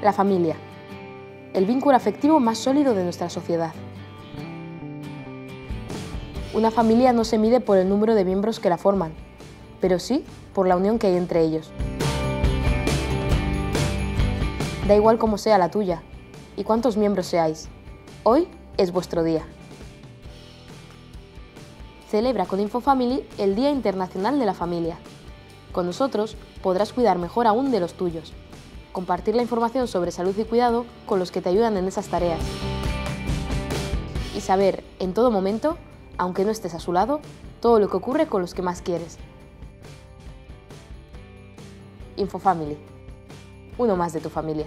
La familia, el vínculo afectivo más sólido de nuestra sociedad. Una familia no se mide por el número de miembros que la forman, pero sí por la unión que hay entre ellos. Da igual cómo sea la tuya y cuántos miembros seáis. Hoy es vuestro día. Celebra con InfoFamily el Día Internacional de la Familia. Con nosotros podrás cuidar mejor aún de los tuyos, compartir la información sobre salud y cuidado con los que te ayudan en esas tareas y saber en todo momento, aunque no estés a su lado, todo lo que ocurre con los que más quieres. InfoFamily. Uno más de tu familia.